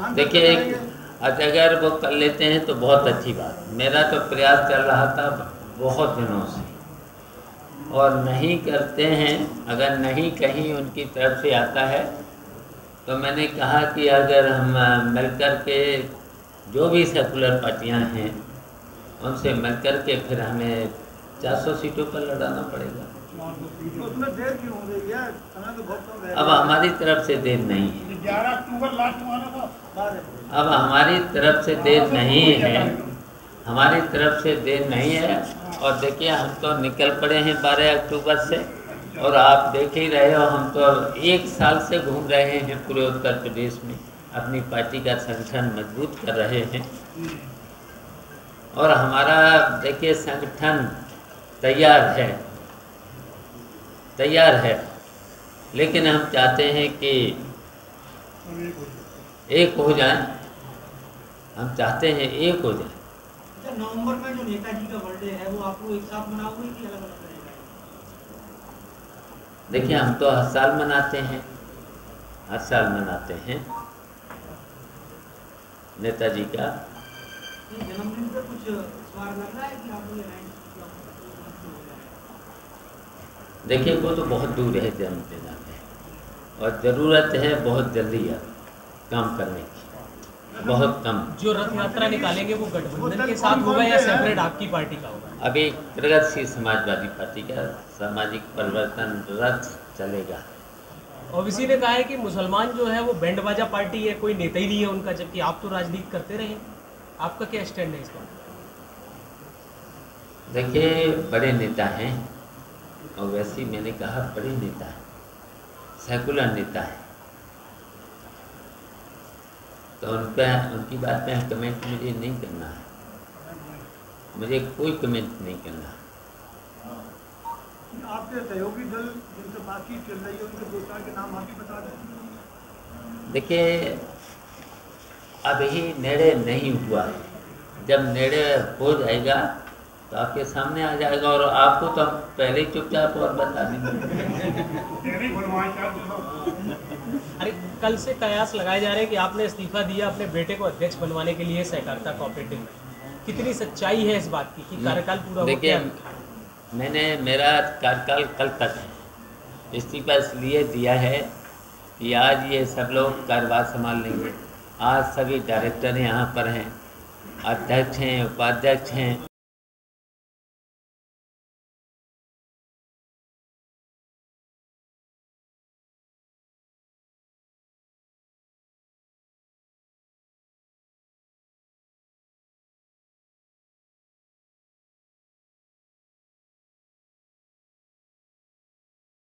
देखिए आज अगर वो कर लेते हैं तो बहुत अच्छी बात। मेरा तो प्रयास चल रहा था बहुत दिनों से। और नहीं करते हैं, अगर नहीं कहीं उनकी तरफ़ से आता है तो मैंने कहा कि अगर हम मिलकर के जो भी सेकुलर पार्टियाँ हैं, उनसे मिलकर के फिर हमें 400 सीटों पर लड़ाना पड़ेगा। अब हमारी तरफ़ से देर नहीं है। अब हमारी तरफ़ से देर नहीं है। हमारी तरफ़ से देर नहीं है। और देखिए हम तो निकल पड़े हैं बारह अक्टूबर से। और आप देख ही रहे हो हम तो एक साल से घूम रहे हैं पूरे उत्तर प्रदेश में। अपनी पार्टी का संगठन मज़बूत कर रहे हैं। और हमारा देखिए संगठन तैयार है। तैयार है। लेकिन हम चाहते हैं कि एक हो जाए। हम चाहते हैं एक हो जाए। अच्छा नवंबर में जो नेताजी का बर्थडे है वो आप लोग एक साथ मनाओगे कि अलग अलग देखिए हम तो हर साल मनाते हैं। हर साल मनाते हैं। नेताजी का। जन्मदिन पे कुछ लग रहा है कि आप देखिए वो तो बहुत दूर है जन्म जन्मदिन में। और ज़रूरत है बहुत जल्दी काम करने की। बहुत कम। जो रथ यात्रा निकालेंगे वो गठबंधन के साथ होगा या सेपरेट आपकी पार्टी का होगा? अभी प्रगतिशील समाजवादी पार्टी का सामाजिक परिवर्तन रथ चलेगा। ओबीसी ने कहा है कि मुसलमान जो है वो बैंड बाजा पार्टी है कोई नेता ही नहीं है उनका जबकि आप तो राजनीति करते रहे। आपका क्या स्टैंड है इस पर देखिए बड़े नेता हैं। और वैसे ही मैंने कहा बड़े नेता हैं सेकुलर नेता हैं। तो उन पर उनकी बात पे कमेंट मुझे नहीं करना है। मुझे कोई कमेंट नहीं करना आपके सहयोगी दल जिनसे बातचीत चल रही है उनके दो चार के नाम आप ही बता दें। देखिए अभी निर्णय नहीं हुआ। है जब निर्णय हो जाएगा तो आपके सामने आ जाएगा और आपको तो हम पहले ही चुपचाप और बता देंगे। अरे कल से कयास लगाए जा रहे हैं कि आपने इस्तीफा दिया अपने बेटे को अध्यक्ष बनवाने के लिए सहकारिता कोऑपरेटिव में। कितनी सच्चाई है इस बात की कि कार्यकाल पूरा हो देखिए गया। मैंने मेरा कार्यकाल कल तक है। इस्तीफा इसलिए दिया है कि आज ये सब लोग कारोबार संभाल लेंगे। आज सभी डायरेक्टर यहाँ पर हैं अध्यक्ष हैं उपाध्यक्ष हैं।